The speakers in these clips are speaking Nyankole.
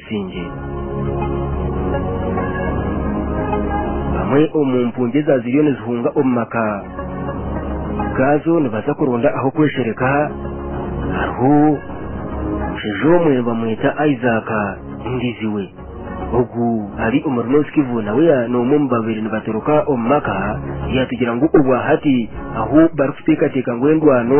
obusinge bamwe omu mpunje eza ziriyo nizihunga omu maka gazo nibaza kuronda aho kweshereka hariho omushaija omwe bamweta isaaka ndiziwe ogu hari omurimo osikivuna weya n'omu babiri omu maka yatugira ngu obwahati ahu barikuteekateeka ngu endwano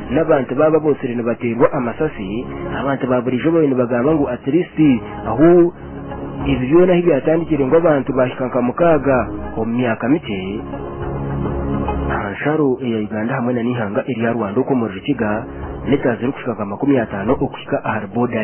n'abantu baba bose nibateerwa amasasi abantu ba buriijo bayo nibagamba ngu at least ahu ibi byona aho byatandikira ngo abantu bashikanka mukaaga omu myaka mike aha nsharo eya eh, uganda hamwe na n'ihanga ah, ya rwanda oku omu rukiga netazi erikushikaga makumi ataano okuhika ahari boda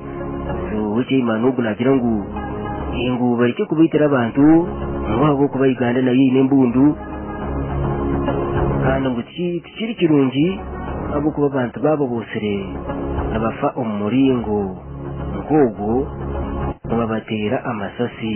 so wekyeimana ogu nagira ngu ngu bareke kubaitira abantu nwaabo okuba uganda nayo eine embundu kandi ngu tikiri kirungi ahabwokuba abantu baabobosire nibafa omu muringo nk'ogwo babatera amasasi